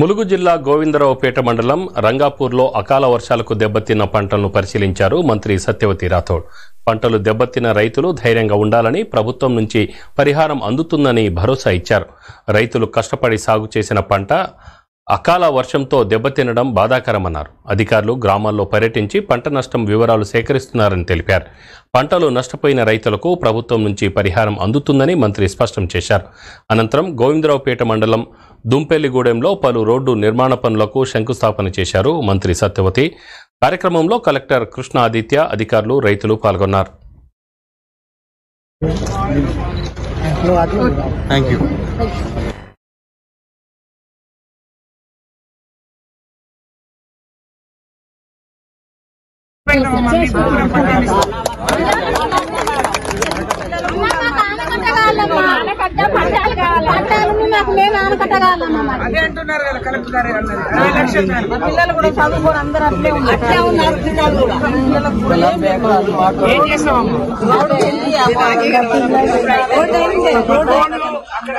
ములుగు జిల్లా గోవిందరావుపేట మండలం రంగాపూర్లో అకాల వర్షాలకు దెబ్బతిన్న పంటలను పరిశీలించారు మంత్రి సత్యవతి రాథోడ్. పంటలు దెబ్బతిన్న రైతులు ధైర్యంగా ఉండాలని ప్రభుత్వం నుంచి పరిహారం అందుతుందని భరోసా ఇచ్చారు. రైతులు కష్టపడి సాగు చేసిన పంట అకాల వర్షంతో దెబ్బతినడం బాధాకరమన్నారు. అధికారులు గ్రామాల్లో పర్యటించి పంట నష్టం వివరాలు సేకరిస్తున్నారని తెలిపారు. పంటలు నష్టపోయిన రైతులకు ప్రభుత్వం నుంచి పరిహారం అందుతుందని మంత్రి స్పష్టం చేశారు. అనంతరం గోవిందరావుపేట మండలం దుంపెల్లిగూడెంలో పలు రోడ్డు నిర్మాణ పనులకు శంకుస్థాపన చేశారు మంత్రి సత్యవతి. కార్యక్రమంలో కలెక్టర్ కృష్ణ ఆదిత్య అధికారులు రైతులు పాల్గొన్నారు. అదే అంటున్నారు కదా కలెక్టర్ గారు అన్నది. అరవై లక్షలు మా పిల్లలు కూడా చదువుకోరు అందరూ అట్లే ఉన్నారు. అట్లే ఉన్నారు పిల్లలు కూడా. పిల్లలకు కూడా ఏం చేస్తామమ్మా రోడ్డు ఉంది, ఆ రోడ్డు ఉంది. రోడ్డు ఉంది. అక్కడ